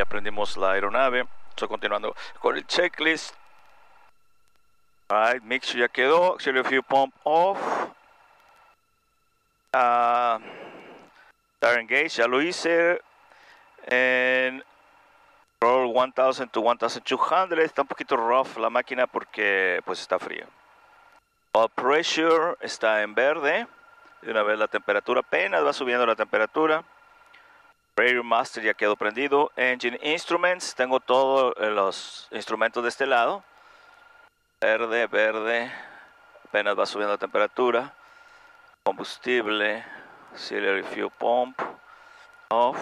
aprendimos la aeronave. Estoy continuando con el checklist. Alright, mixture ya quedó. Auxiliary fuel pump off. Uh, engage, ya lo hice. En roll 1000 to 1200. Está un poquito rough la máquina porque pues está fría. All pressure está en verde. De una vez la temperatura apenas va subiendo la temperatura. Radio Master ya quedó prendido. Engine Instruments, tengo todos los instrumentos de este lado. Verde, verde. Apenas va subiendo la temperatura. Combustible. Auxiliary Fuel Pump. Off.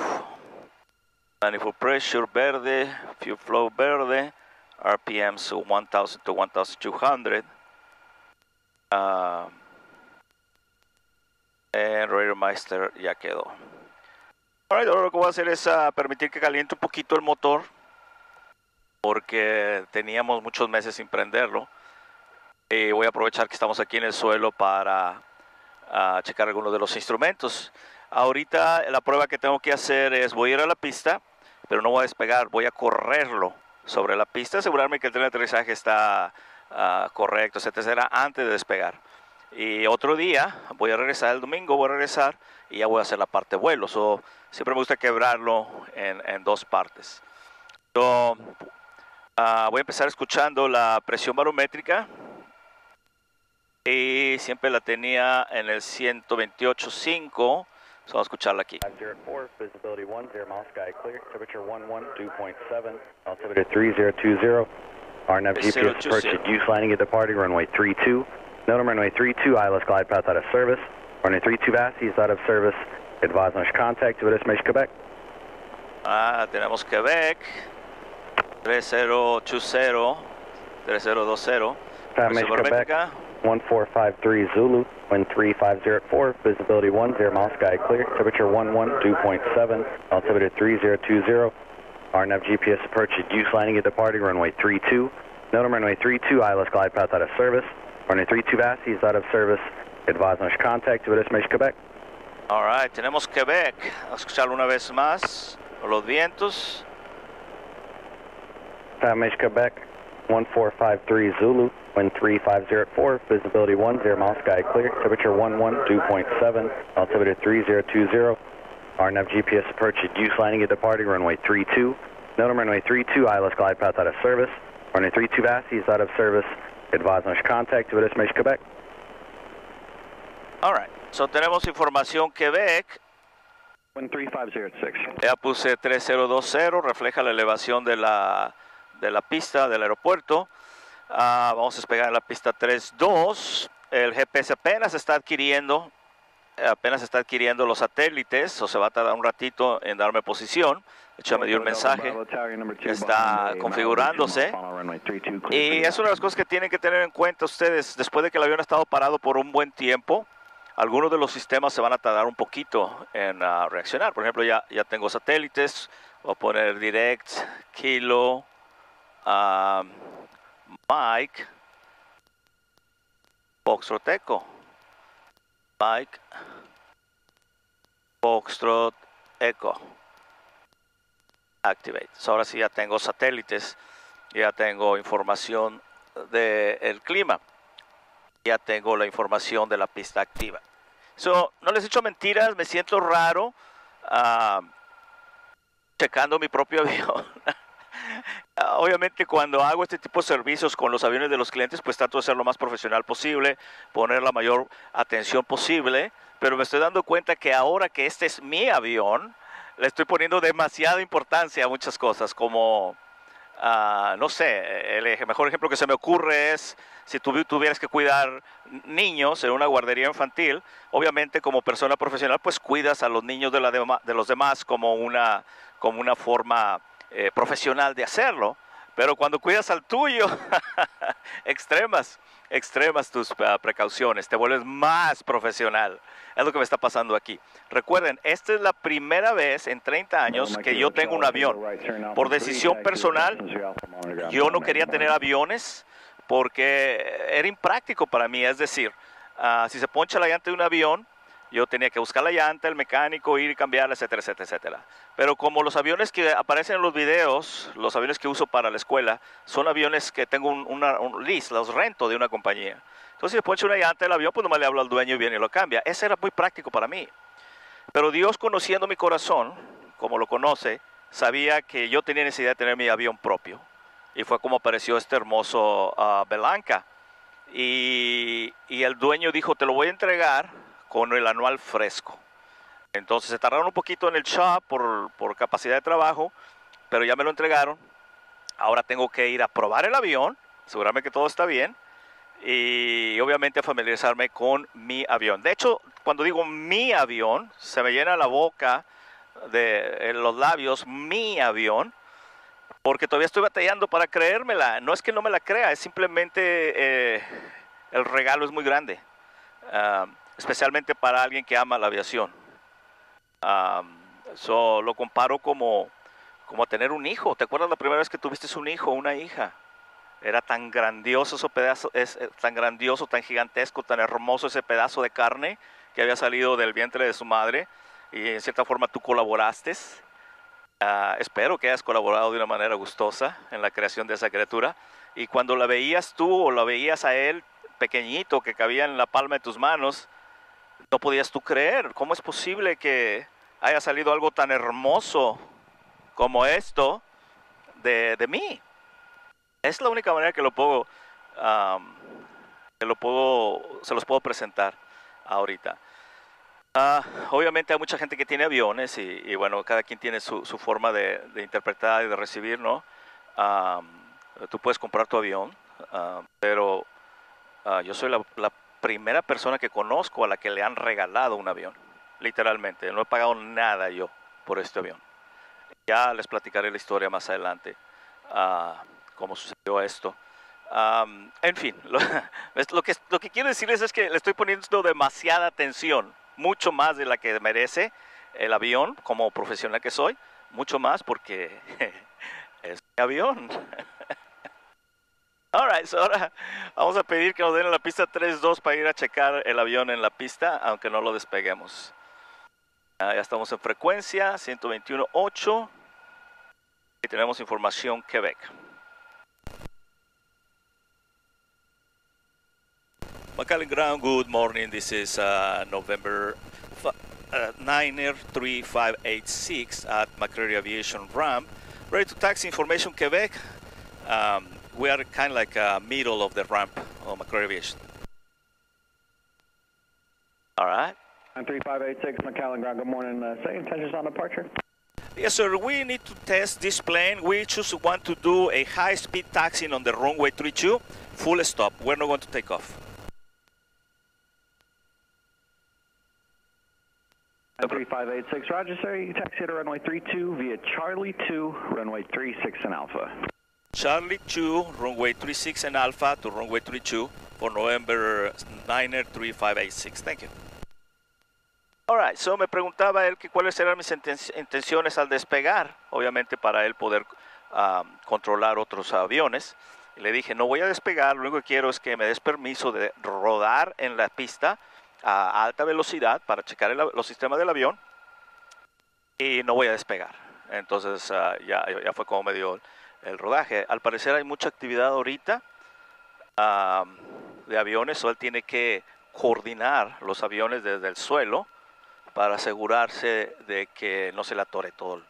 Manifold Pressure verde. Fuel Flow verde. RPMs 1000 to 1200. Uh, en Radio Master ya quedó. Ahora lo que voy a hacer es ah, permitir que caliente un poquito el motor porque teníamos muchos meses sin prenderlo. Y voy a aprovechar que estamos aquí en el suelo para uh, checar algunos de los instrumentos. Ahorita la prueba que tengo que hacer es voy a ir a la pista, pero no voy a despegar, voy a correrlo sobre la pista, asegurarme que el tren de aterrizaje está uh, correcto, etcétera, antes de despegar. Y otro día voy a regresar el domingo, voy a regresar y ya voy a hacer la parte vuelo. So, siempre me gusta quebrarlo en, en dos partes. So, uh, voy a empezar escuchando la presión barométrica. Y siempre la tenía en el 128.5. So, vamos a escucharla aquí. visibility 10, mile sky clear, temperature 11, 2.7, altimeter 3020. RNAV GPS approach at use landing at departing runway 32. Notem runway 32, ILS glide path out of service. Runway 32 Vassy is out of service. Advise on contact with Esmage, Quebec. Ah, tenemos Quebec. 3020, 3020. Esmage, Quebec. 1453 Zulu, wind 3504, visibility 10, mile sky clear, temperature 112.7, altimeter 3020. RNAV GPS approach at use landing at departing runway 32. Notem runway 32, ILS glide path out of service. Runway 32 Vassy is out of service. Advise on contact with Estimation Quebec. All right, tenemos Quebec. Vamos a escucharlo una vez más. Los vientos. Estimation Quebec, 1453 Zulu, wind 3504, visibility 10, mile sky clear, temperature 112.7, altimeter 3020. RNAV GPS approach at use landing at departing runway 32. Notem runway 32, ILS glide path out of service. Runway 32 Vassy is out of service. Advise on contact with Estimation Quebec. All right. So tenemos información Quebec. 3506. Ya puse 3020, refleja la elevación de la, de la pista del aeropuerto. Uh, vamos a despegar en la pista 32. El GPS apenas está adquiriendo, apenas está adquiriendo los satélites, o se va a tardar un ratito en darme posición. De hecho, me dio un mensaje está configurándose. Y es una de las cosas que tienen que tener en cuenta ustedes. Después de que el avión ha estado parado por un buen tiempo, algunos de los sistemas se van a tardar un poquito en uh, reaccionar. Por ejemplo, ya, ya tengo satélites. Voy a poner direct, kilo, uh, Mike, Foxtrot Mike, Foxtrot Echo. Activate. ahora sí ya tengo satélites, ya tengo información del clima, ya tengo la información de la pista activa. So, no les he hecho mentiras, me siento raro uh, checando mi propio avión. Obviamente cuando hago este tipo de servicios con los aviones de los clientes, pues trato de ser lo más profesional posible, poner la mayor atención posible, pero me estoy dando cuenta que ahora que este es mi avión, le estoy poniendo demasiada importancia a muchas cosas, como, uh, no sé, el mejor ejemplo que se me ocurre es si tú tuvieras que cuidar niños en una guardería infantil, obviamente como persona profesional, pues cuidas a los niños de, de, los demás como una, como una forma eh, profesional de hacerlo, pero cuando cuidas al tuyo, extremas, extremas tus uh, precauciones, te vuelves más profesional. Es lo que me está pasando aquí. Recuerden, esta es la primera vez en 30 años que yo tengo un avión. Por decisión personal, yo no quería tener aviones porque era impráctico para mí. Es decir, uh, si se poncha la llanta de un avión, yo tenía que buscar la llanta, el mecánico, ir y cambiarla, etcétera, etcétera, etcétera. Pero como los aviones que aparecen en los videos, los aviones que uso para la escuela, son aviones que tengo un, una, un los rento de una compañía. Entonces, si le una llanta del avión, pues nomás le hablo al dueño y viene y lo cambia. Ese era muy práctico para mí. Pero Dios, conociendo mi corazón, como lo conoce, sabía que yo tenía necesidad de tener mi avión propio. Y fue como apareció este hermoso Belanca. Y, y el dueño dijo, te lo voy a entregar con el anual fresco. Entonces se tardaron un poquito en el shop por, por, capacidad de trabajo, pero ya me lo entregaron. Ahora tengo que ir a probar el avión, asegurarme que todo está bien y obviamente familiarizarme con mi avión. De hecho, cuando digo mi avión, se me llena la boca de los labios, mi avión, porque todavía estoy batallando para creérmela. No es que no me la crea, es simplemente eh, el regalo es muy grande. Uh, especialmente para alguien que ama la aviación. Um, lo comparo como, como tener un hijo. ¿Te acuerdas la primera vez que tuviste un hijo o una hija? Era tan grandioso ese pedazo, es eh, tan grandioso, tan gigantesco, tan hermoso ese pedazo de carne que había salido del vientre de su madre y en cierta forma tú colaboraste. Uh, espero que hayas colaborado de una manera gustosa en la creación de esa criatura. Y cuando la veías tú o la veías a él pequeñito que cabía en la palma de tus manos, no podías tú creer. ¿Cómo es posible que haya salido algo tan hermoso como esto de, de mí? Es la única manera que lo puedo, que lo puedo, se los puedo presentar ahorita. Uh, obviamente hay mucha gente que tiene aviones y, bueno, cada quien tiene su, su forma de, interpretar y de recibir, ¿no? Um, tú puedes comprar tu avión, uh, pero uh, yo soy la, la primera persona que conozco a la que le han regalado un avión, literalmente. No he pagado nada yo por este avión. Ya les platicaré la historia más adelante, uh, cómo sucedió esto. Um, en fin, lo, lo, que, lo que quiero decirles es que le estoy poniendo demasiada atención, mucho más de la que merece el avión, como profesional que soy, mucho más porque es mi avión. Alright, so ahora vamos a pedir que nos den la pista 3-2 para ir a checar el avión en la pista, aunque no lo despeguemos. Uh, ya estamos en frecuencia 121.8 y tenemos información Quebec. McAllen Ground, good morning. This is uh, November uh, 9 3586 at McCreary Aviation Ramp. Ready to taxi information Quebec. Um, we are kind of like a middle of the ramp on McCrory Aviation. All right. 3586 McAllen Ground, good morning. Uh, say intentions on departure? Yes, sir. We need to test this plane. We just want to do a high-speed taxiing on the runway 32, full stop. We're not going to take off. 3586, Roger, sir. You taxi to runway 32 via Charlie 2, runway 36 and Alpha. Charlie 2, runway 36 and Alpha to runway 32 for November 9er 3586. Thank you. Alright, so me preguntaba él que cuáles eran mis intenciones al despegar, obviamente para él poder um, controlar otros aviones. Le dije, no voy a despegar, lo único que quiero es que me des permiso de rodar en la pista a alta velocidad para checar el, los sistemas del avión y no voy a despegar. Entonces uh, ya, ya fue como me dio el rodaje. Al parecer hay mucha actividad ahorita um, de aviones, o él tiene que coordinar los aviones desde el suelo para asegurarse de que no se le atore todo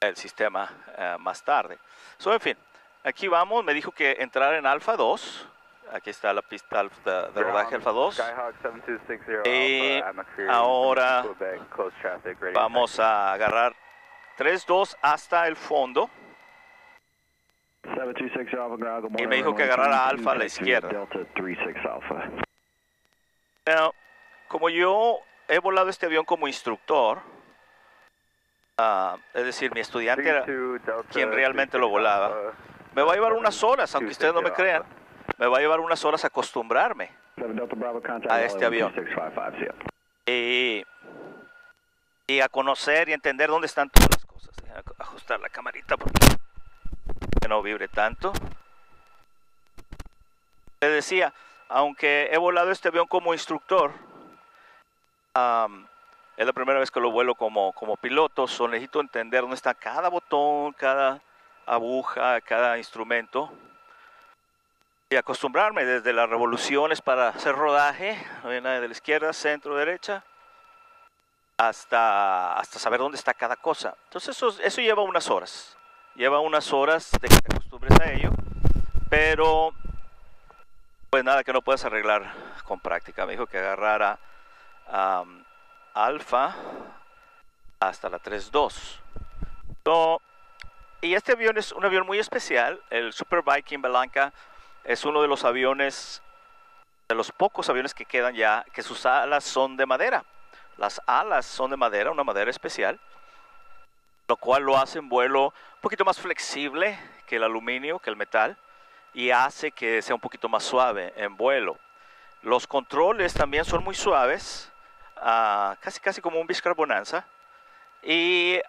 el, sistema uh, más tarde. So, en fin, aquí vamos, me dijo que entrar en Alfa 2. Aquí está la pista de, de rodaje Alfa 2. Y ahora vamos a agarrar 3-2 hasta el fondo. Y me dijo que agarrara alfa a la izquierda. Bueno, como yo he volado este avión como instructor, uh, es decir, mi estudiante era quien realmente lo volaba, me va a llevar unas horas, aunque ustedes no me crean, me va a llevar unas horas acostumbrarme a este avión. Y, y a conocer y entender dónde están todas las cosas. Ajustar la camarita porque que no vibre tanto. Le decía, aunque he volado este avión como instructor, es la primera vez que lo vuelo como, como piloto, so necesito entender dónde está cada botón, cada aguja, cada instrumento. Y acostumbrarme desde las revoluciones para hacer rodaje, viene de la izquierda, centro, derecha, hasta, hasta saber dónde está cada cosa. Entonces eso, eso lleva unas horas. Lleva unas horas de que te acostumbres a ello, pero pues nada que no puedas arreglar con práctica. Me dijo que agarrara am, alfa hasta la 3.2. So, y este avión es un avión muy especial, el Super Viking Belanca es uno de los aviones, de los pocos aviones que quedan ya, que sus alas son de madera. Las alas son de madera, una madera especial, lo cual lo hace en vuelo un poquito más flexible que el aluminio, que el metal, y hace que sea un poquito más suave en vuelo. Los controles también son muy suaves, ah, casi casi como un Bonanza, y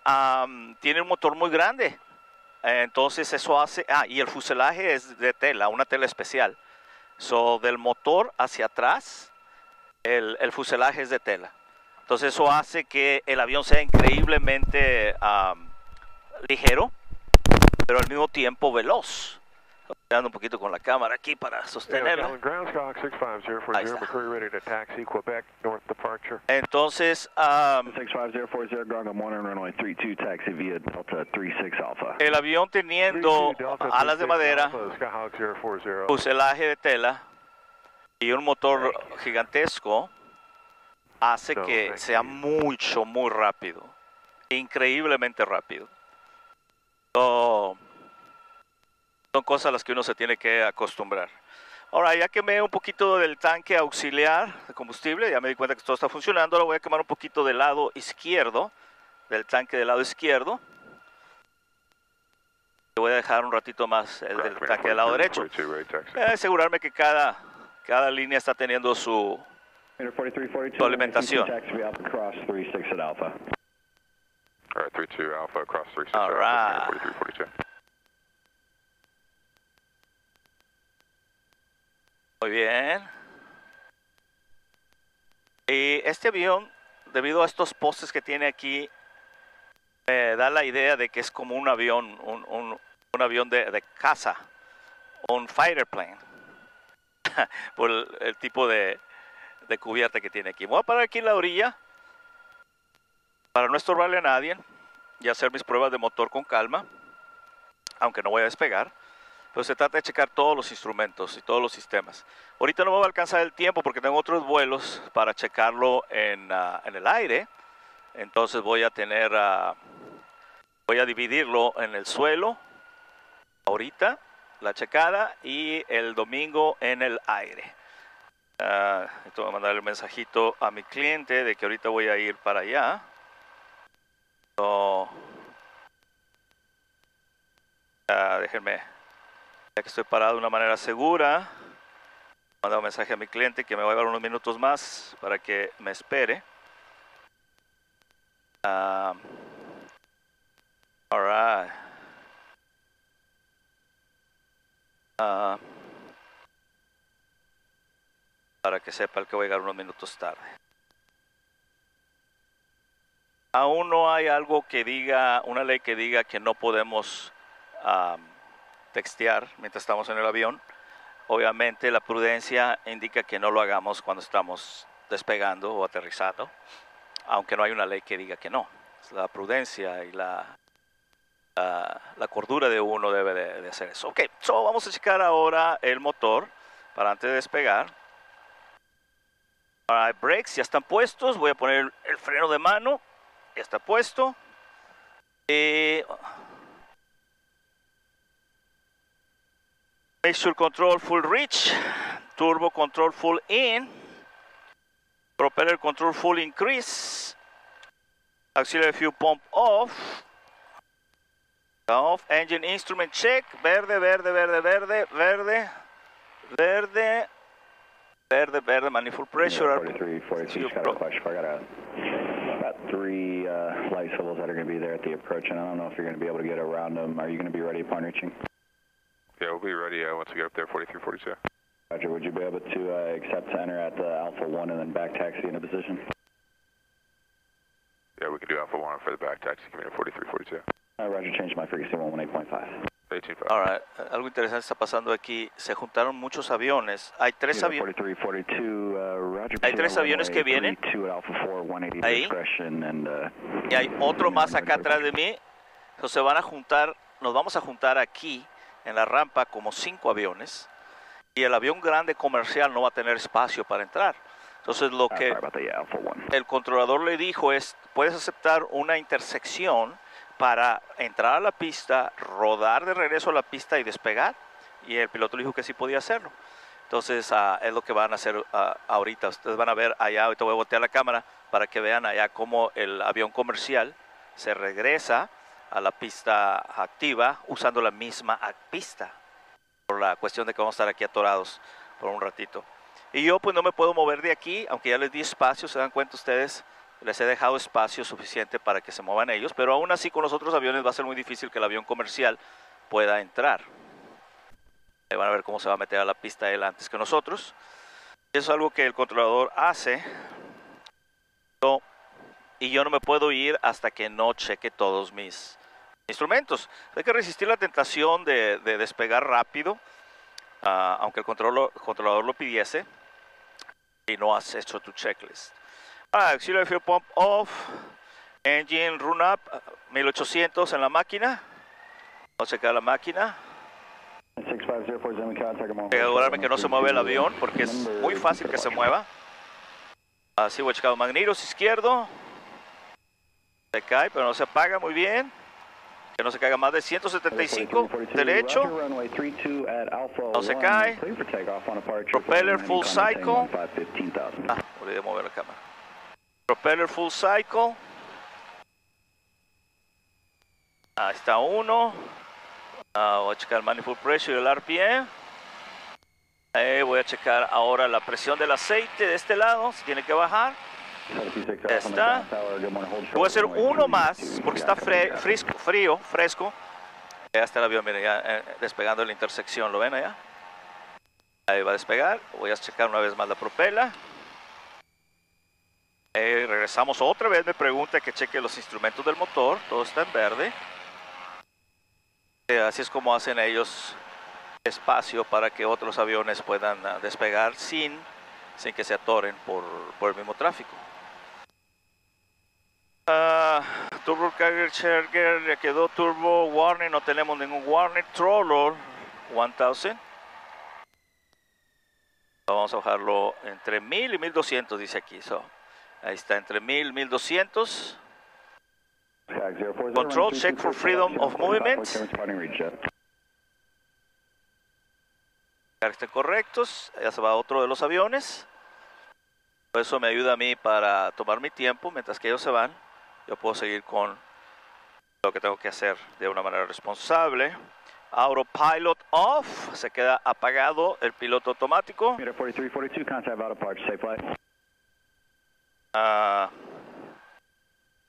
tiene un motor muy grande. Entonces eso hace, ah, y el fuselaje es de tela, una tela especial. So, del motor hacia atrás, el, el fuselaje es de tela. Entonces eso hace que el avión sea increíblemente um, ligero, pero al mismo tiempo veloz. Estoy mirando un poquito con la cámara aquí para sostenerlo. Entonces, el avión teniendo alas de madera, fuselaje de tela y un motor gigantesco, hace que sea mucho, muy rápido. Increíblemente rápido. So, son cosas a las que uno se tiene que acostumbrar. Ahora, ya quemé un poquito del tanque auxiliar de combustible, ya me di cuenta que todo está funcionando. Ahora voy a quemar un poquito del lado izquierdo, del tanque del lado izquierdo. Voy a dejar un ratito más el del tanque del lado derecho. 42, ready to taxi. Eh, asegurarme que cada, cada línea está teniendo su... 4342, Tu alimentación. taxi via Alpha Cross 36 at Alpha. All right, 32 Alpha across 36 All right. Alpha, 4342. Muy bien. Y este avión, debido a estos postes que tiene aquí, me da la idea de que es como un avión, un, un- un avión de, de caza, un fighter plane, por el, el tipo de, cubierta que tiene aquí. Voy a parar aquí en la orilla para no estorbarle a nadie y hacer mis pruebas de motor con calma, aunque no voy a despegar. Pero se trata de checar todos los instrumentos y todos los sistemas. Ahorita no me va a alcanzar el tiempo porque tengo otros vuelos para checarlo en, ah, en el aire. Entonces voy a tener, ah, voy a dividirlo en el suelo, ahorita, la checada, y el domingo en el aire. Ah, esto voy a mandar el mensajito a mi cliente de que ahorita voy a ir para allá. So, ah, déjenme ya que estoy parado de una manera segura, mandar un mensaje a mi cliente que me va a llevar unos minutos más para que me espere. Um, all right. Para que sepa el que voy a llegar unos minutos tarde. Aún no hay algo que diga, una ley que diga que no podemos textear mientras estamos en el avión. Obviamente la prudencia indica que no lo hagamos cuando estamos despegando o aterrizando, aunque no hay una ley que diga que no. La prudencia y la, cordura de uno debe de, de hacer eso. Ok, so vamos a checar ahora el motor para antes de despegar. Alright, brakes ya están puestos. Voy a poner el freno de mano. Ya está puesto. Eh, Mixture control full reach, turbo control full in, propeller control full increase, auxiliary fuel pump off, off, engine instrument check, verde, verde, verde, verde, verde, verde, verde, verde, manifold pressure. 43, 42, you, got a question. I got a, about three uh, light civils that are going to be there at the approach, and I don't know if you're going to be able to get around them. Are you going to be ready upon reaching? Yeah, we'll be ready uh, once we get up there, 4342. Roger, would you be able to uh, accept to enter at the Alpha 1 and then back taxi into position? Yeah, we can do Alpha 1 for the back taxi, coming at 4342. Uh, Roger, change my frequency 118.5. 185. All right. Algo interesante está pasando aquí. Se juntaron muchos aviones. Hay tres aviones. 4342, uh. Hay tres aviones que vienen. 32 at Alpha 4, 180 Ahí. uh, Y hay otro más acá atrás de mí. Entonces van a juntar, nos vamos a juntar aquí en la rampa como cinco aviones. Y el avión grande comercial no va a tener espacio para entrar. Entonces lo uh, que sorry about that, yeah, Alpha 1. el controlador le dijo es, puedes aceptar una intersección para entrar a la pista, rodar de regreso a la pista y despegar. Y el piloto le dijo que sí podía hacerlo. Entonces ah, es lo que van a hacer ah, ahorita. Ustedes van a ver allá, ahorita voy a voltear la cámara para que vean allá cómo el avión comercial se regresa a la pista activa usando la misma pista. Por la cuestión de que vamos a estar aquí atorados por un ratito. Y yo pues no me puedo mover de aquí, aunque ya les di espacio, se dan cuenta ustedes, les he dejado espacio suficiente para que se muevan ellos, pero aún así con los otros aviones va a ser muy difícil que el avión comercial pueda entrar. Ahí van a ver cómo se va a meter a la pista él antes que nosotros. Eso es algo que el controlador hace. Y yo no me puedo ir hasta que no cheque todos mis instrumentos. Hay que resistir la tentación de, de despegar rápido, ah, aunque el controlador lo pidiese, y no has hecho tu checklist. Ah, auxiliary fuel pump off, engine run up, ah, 1800 en la máquina. Vamos a checar la máquina. 6504 Zimmer contact, I'm on Voy a hold. asegurarme que no se mueve el avión porque es muy fácil que se mueva. Así voy a checar los magnetos izquierdo. Se cae, pero no se apaga muy bien. Que no se caiga más de 175. Derecho. No se cae. Propeller full cycle. Ah, olvidé mover la cámara. Propeller full cycle. Ahí está uno. Ah, voy a checar el manifold pressure y el RPM. Ahí voy a checar ahora la presión del aceite de este lado, si tiene que bajar. Ya está. Voy a hacer uno más porque está fre- frío, fresco. Ya está el avión, miren, ya eh, despegando la intersección, ¿lo ven allá? Ahí va a despegar. Voy a checar una vez más la propela. Eh, regresamos otra vez, me pregunta que cheque los instrumentos del motor, todo está en verde. Eh, así es como hacen ellos espacio para que otros aviones puedan ah, despegar sin, sin que se atoren por, por el mismo tráfico. Ah, turbo Carrier Charger, ya quedó Turbo Warning, no tenemos ningún Warning. Troller 1000. Vamos a bajarlo entre 1000 y 1200, dice aquí. So, ahí está, entre 1000 y 1200. Control, check for freedom of movement. estén correctos. Ya se va otro de los aviones. Eso me ayuda a mí para tomar mi tiempo mientras que ellos se van. Yo puedo seguir con lo que tengo que hacer de una manera responsable. Autopilot off. Se queda apagado el piloto automático. 4342, contact apart, safe flight. Ah,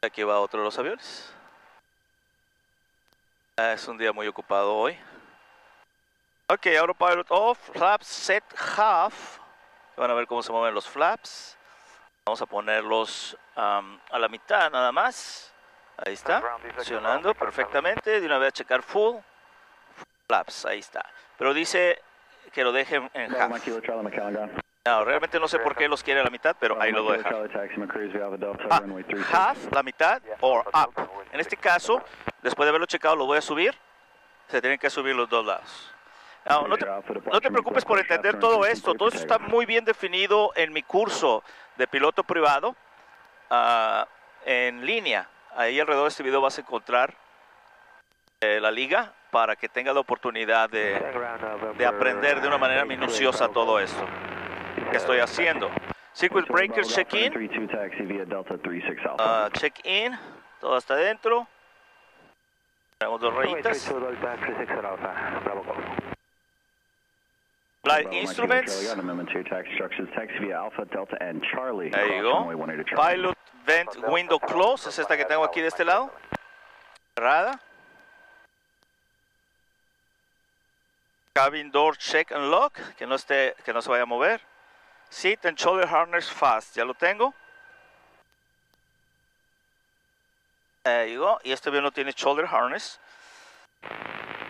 aquí va otro de los aviones. Ah, es un día muy ocupado hoy. Ok, autopilot off, flaps set half. Van a ver cómo se mueven los flaps. Vamos a ponerlos a la mitad nada más. Ahí está, funcionando perfectamente. De una vez a checar full. Flaps, ahí está. Pero dice que lo dejen en half. No, realmente no sé por qué los quiere a la mitad, pero ahí lo voy a dejar. Ah, runway 36. half, la mitad, o up. En este caso, después de haberlo checado, lo voy a subir. Se tienen que subir los dos lados. No, no te, no te preocupes por entender todo esto. Todo esto está muy bien definido en mi curso de piloto privado ah, en línea. Ahí alrededor de este video vas a encontrar eh, la liga para que tengas la oportunidad de, de aprender de una manera minuciosa todo esto que estoy haciendo. Circuit breakers check-in. 32 taxi via Delta 36 Alpha. Ah, check-in, todo está dentro. Tenemos dos rayitas. Flight instruments. Cross go. runway 18 to Charlie. Pilot vent window close. Es esta que tengo aquí de este lado. Cerrada. Cabin door check and lock. Que no, esté, que no se vaya a mover. Seat and shoulder harness fast. Ya lo tengo. There you go. Y este avión no tiene shoulder harness.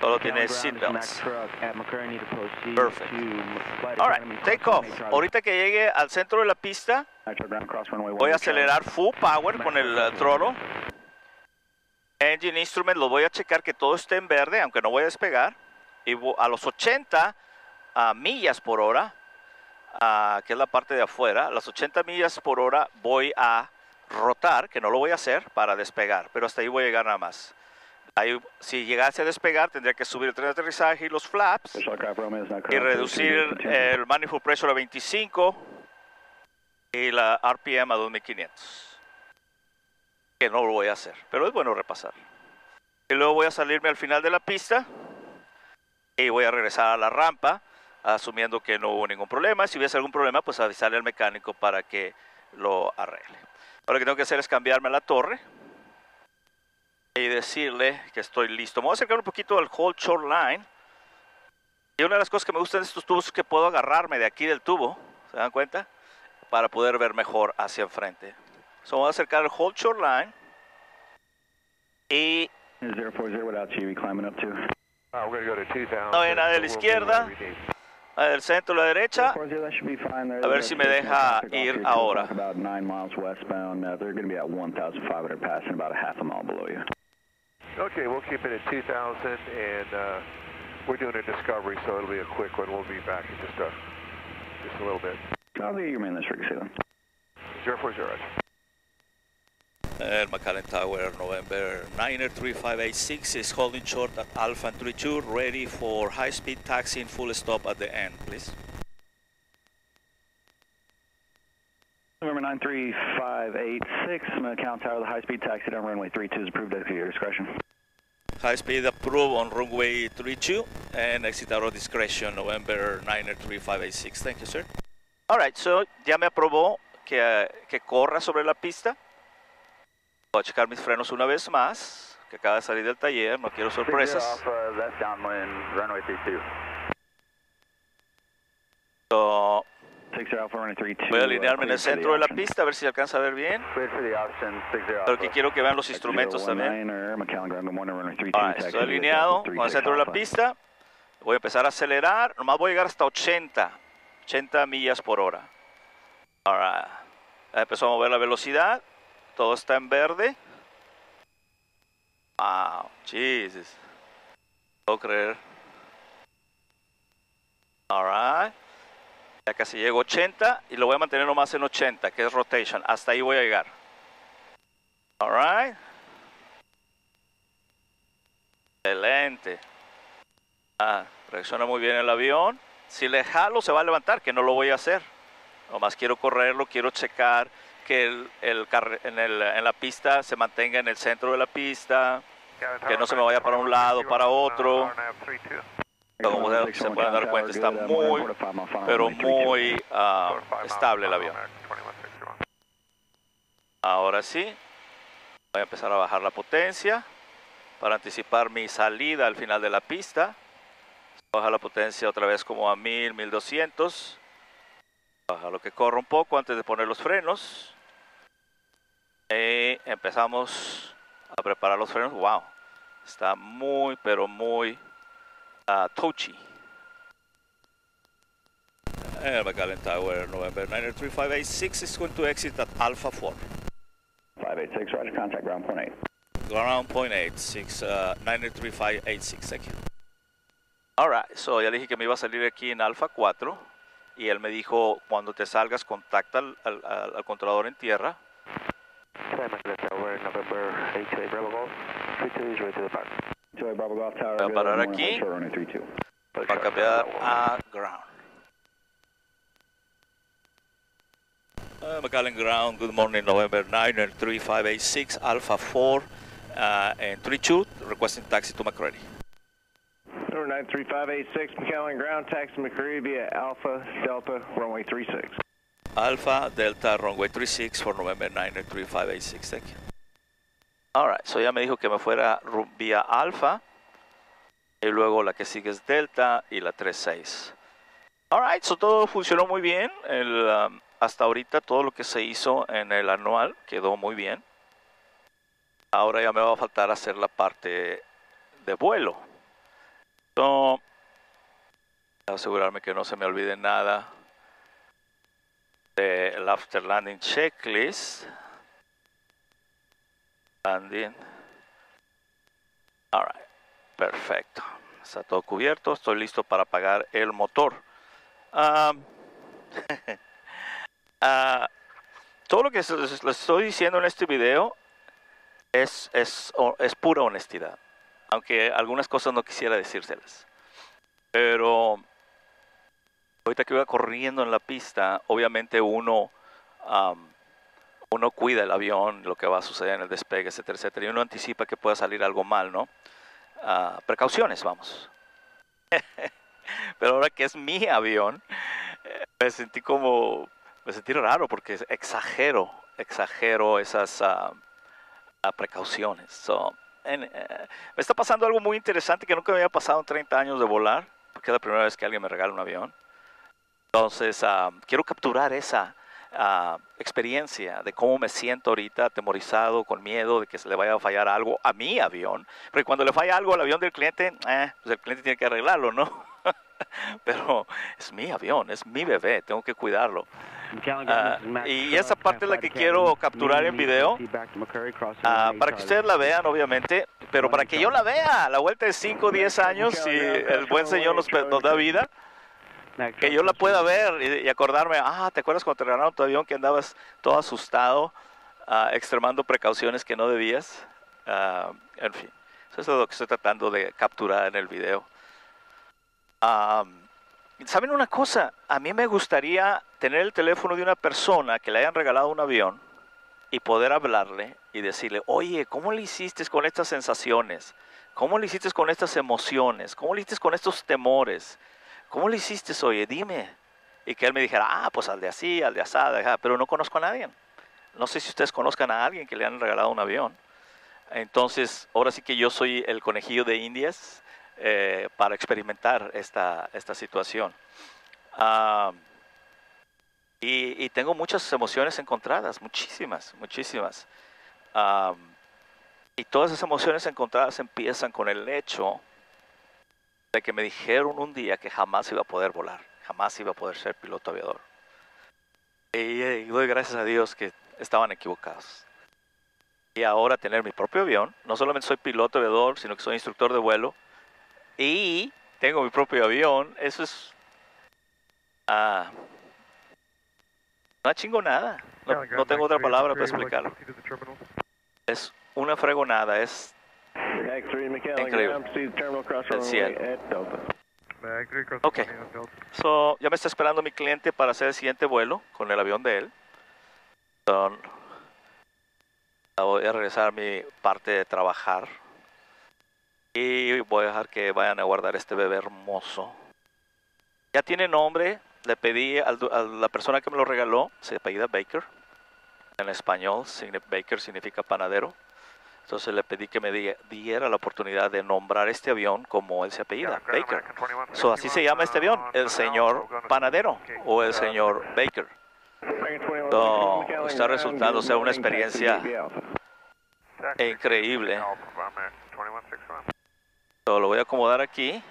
Solo tiene seatbelts. Perfect. All right, take off. Ahorita que llegue al centro de la pista, voy a acelerar full power con el uh, throttle. Engine instrument, lo voy a checar que todo esté en verde, aunque no voy a despegar. Y a los 80 ah, millas por hora, que es la parte de afuera, las 80 millas por hora voy a rotar, que no lo voy a hacer, para despegar. Pero hasta ahí voy a llegar nada más. Ahí, si llegase a despegar, tendría que subir el tren de aterrizaje y los flaps y reducir el manifold pressure a 25 y la RPM a 2500. Que no lo voy a hacer, pero es bueno repasar. Y luego voy a salirme al final de la pista y voy a regresar a la rampa, asumiendo que no hubo ningún problema. Si hubiese algún problema, pues avisarle al mecánico para que lo arregle. Ahora lo que tengo que hacer es cambiarme a la torre y decirle que estoy listo. Me voy a acercar un poquito al hold short line. Y una de las cosas que me gustan de estos tubos es que puedo agarrarme de aquí del tubo, ¿se dan cuenta? Para poder ver mejor hacia enfrente. So, me voy a acercar al hold short line. Y 040 without you, climbing up to. We're going to go to 2000. No hay nadie a la izquierda. Redeemed. al centro, a la derecha. 040, that should be fine there. A ver si me deja Traffic off ir here, two ahora. o'clock, About nine miles westbound. Uh, they're going to be at 1,500 passing about a half a mile below you. Okay, we'll keep it at 2000, and uh, we're doing a discovery, so it'll be a quick one. We'll be back in just a, just a little bit. I'll be your man this frequency then. 040. El McAllen Tower, November 9er 3586 is holding short at Alpha 32, ready for high-speed taxi and full stop at the end, please. November 93586, McCown Tower, the high-speed taxi down runway 32 is approved at your discretion. High-speed approved on runway 32 and exit out of discretion, November 9er 3586. Thank you, sir. All right, so ya me aprobó que, que corra sobre la pista. Voy a checar mis frenos una vez más, que acaba de salir del taller, no quiero sorpresas. that's downwind, runway 32. So, 60 Alpha, runway 32. voy a alinearme en el centro de la pista a ver si alcanza a ver bien. Wait for the option, 60 Pero que quiero que vean los instrumentos también. McAllen Ground, good morning, runway 32. Alright, taxi estoy to alineado con el 36 centro de la pista. Voy a empezar a acelerar. Nomás voy a llegar hasta 80. 80 millas por hora. Alright. Ya Empezó a mover la velocidad. Todo está en verde. Wow, Jesus. No puedo creer. Alright. Ya casi llego a 80 y lo voy a mantener nomás en 80, que es rotation. Hasta ahí voy a llegar. Alright. Excelente. Ah, reacciona muy bien el avión. Si le jalo, se va a levantar, que no lo voy a hacer. Nomás quiero correrlo, quiero checar que el, el en, el- en la pista se mantenga en el centro de la pista. Que no se me vaya para un lado, para otro. Como se- pueden dar cuenta, está muy, pero muy ah, estable el avión. Ahora sí, voy a empezar a bajar la potencia para anticipar mi salida al final de la pista. Baja la potencia otra vez como a 1000, 1200. Baja lo que corra un poco antes de poner los frenos. Y empezamos a preparar los frenos. Wow, está muy, pero muy ah, touchy. El McAllen Tower, November 93586 is going to exit at Alpha 4. 586, roger, contact ground point 8. Ground point 8, 6, uh, 93586, thank you. Alright, so ya dije que me iba a salir aquí en Alpha 4 y él me dijo cuando te salgas contacta al, al- al- controlador en tierra. Voy a parar aquí. short runway 32. para cambiar a ground. Uh, McAllen Ground, good morning, November 9 and 3586, Alpha 4 uh, and 32, requesting taxi to McCready. Number 93586, McAllen Ground, taxi McCreary via Alpha Delta, runway 36. Alpha Delta Runway 36 for November 9 and 3586, thank you. Alright, so ya me dijo que me fuera vía Alpha y luego la que sigue es Delta y la 36. Alright, so todo funcionó muy bien. El, um, hasta ahorita todo lo que se hizo en el anual quedó muy bien. ahora ya me va a faltar hacer la parte de vuelo. So, asegurarme que no se me olvide nada del after landing checklist. Landing. Alright, perfecto. Está todo cubierto, estoy listo para apagar el motor. Ah, todo lo que les estoy diciendo en este video es, es, es pura honestidad. Aunque algunas cosas no quisiera decírselas. Pero ahorita que iba corriendo en la pista, obviamente uno, uno cuida el avión, lo que va a suceder en el despegue, etcétera, etcétera, y uno anticipa que pueda salir algo mal, ¿no? Ah, precauciones, vamos. Pero ahora que es mi avión, eh, me sentí como, me sentí raro porque exagero, exagero esas ah, ah, Eh, me está pasando algo muy interesante que nunca me había pasado en 30 años de volar, porque es la primera vez que alguien me regala un avión. Entonces, ah, quiero capturar esa ah, experiencia de cómo me siento ahorita atemorizado, con miedo de que se le vaya a fallar algo a mi avión. Porque cuando le falla algo al avión del cliente, eh, pues el cliente tiene que arreglarlo, ¿no? Pero es mi avión, es mi bebé, tengo que cuidarlo. Ah, y esa parte es la que quiero capturar en video para que ustedes la vean, obviamente, pero para que yo la vea, la vuelta de 5 o 10 años, si el buen Señor nos, nos da vida que yo la pueda ver y, acordarme, ah, ¿te acuerdas cuando te regalaron tu avión que andabas todo asustado, uh, extremando precauciones que no debías? Uh, en fin, eso es lo que estoy tratando de capturar en el video. ¿Saben una cosa? A mí me gustaría tener el teléfono de una persona que le hayan regalado un avión y poder hablarle y decirle, oye, ¿cómo le hiciste con estas sensaciones? ¿Cómo le hiciste con estas emociones? ¿Cómo le hiciste con estos temores? ¿cómo le hiciste, oye? Dime. Y que él me dijera, ah, pues al de así, al de asada, pero no conozco a nadie. No sé si ustedes conozcan a alguien que le han regalado un avión. Entonces, ahora sí que yo soy el conejillo de Indias eh, para experimentar esta, esta situación. Ah, y, tengo muchas emociones encontradas, muchísimas, muchísimas. Ah, y todas esas emociones encontradas empiezan con el hecho de que me dijeron un día que jamás iba a poder volar, jamás iba a poder ser piloto aviador. Y, doy gracias a Dios que estaban equivocados. Y ahora tener mi propio avión, no solamente soy piloto aviador, sino que soy instructor de vuelo, y tengo mi propio avión, eso es... Ah, no chingo nada, no tengo otra palabra para explicarlo. Es una fregonada, es Increíble. Ok. So, ya me está esperando mi cliente para hacer el siguiente vuelo con el avión de él. voy a regresar a mi parte de trabajar. Y voy a dejar que vayan a guardar este bebé hermoso. Ya tiene nombre. Le pedí a la persona que me lo regaló, se apellida Baker. En español, Baker significa panadero. Entonces le pedí que me diera la oportunidad de nombrar este avión como él se apellida, Baker. So, así se llama este avión, el señor panadero o el señor Baker. está resultando ser una experiencia increíble. Lo voy a acomodar aquí.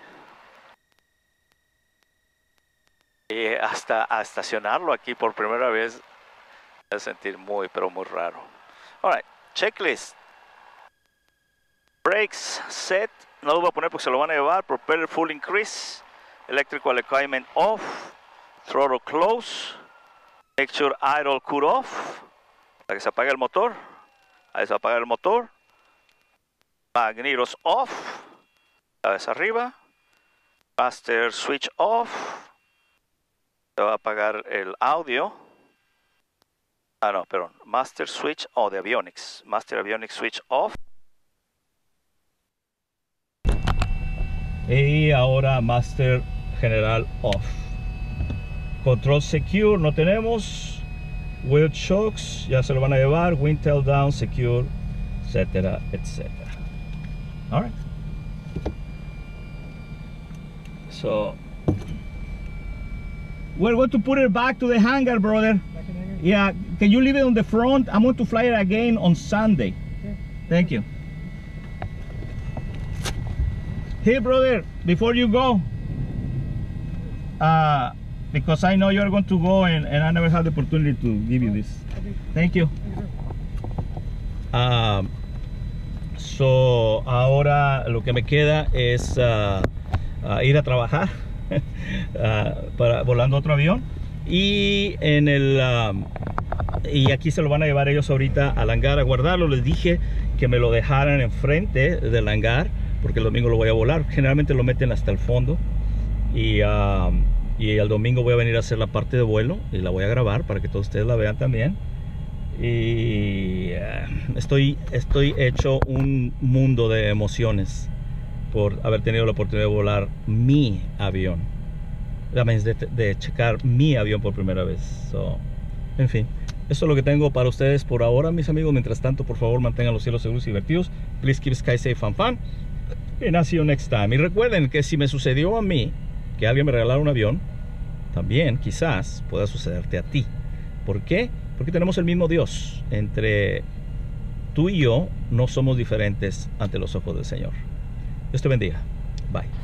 Y hasta estacionarlo aquí por primera vez, a sentir muy, pero muy raro. Alright, checklist. Brakes set, no lo voy a poner porque se lo van a llevar. Propeller full increase. Electrical equipment off. Throttle close. Make sure idle cut off. Para que se apague el motor. Ahí se apaga el motor. Magnetos off. Cabeza arriba. Master switch off. Se va a apagar el audio. Ah, no, perdón. Master switch o oh, de avionics. Master avionics switch off. y ahora master general off control secure no tenemos wheel shocks ya se lo van a llevar wind tail down secure etcétera etcétera all right so we're going to put it back to the hangar brother yeah can you leave it on the front i'm going to fly it again on sunday Okay. Thank you. Hey, brother, before you go, uh, because I know you're going to go and, and I never had the opportunity to give you this. Thank you. Um, so, ahora lo que me queda es uh, uh, ir a trabajar para volando otro avión y en el um, y aquí se lo van a llevar ellos ahorita al hangar a guardarlo. Les dije que me lo dejaran enfrente del hangar porque el domingo lo voy a volar. Generalmente lo meten hasta el fondo y, um, y el domingo voy a venir a hacer la parte de vuelo y la voy a grabar para que todos ustedes la vean también. Y uh, estoy, estoy hecho un mundo de emociones por haber tenido la oportunidad de volar mi avión. De, de checar mi avión por primera vez. So, en fin. Eso es lo que tengo para ustedes por ahora, mis amigos. Mientras tanto, por favor, mantengan los cielos seguros y divertidos. Please keep sky safe and fun. And I'll see you next time. Y recuerden que si me sucedió a mí que alguien me regalara un avión, también quizás pueda sucederte a ti. ¿Por qué? Porque tenemos el mismo Dios. Entre tú y yo no somos diferentes ante los ojos del Señor. Dios te bendiga. Bye.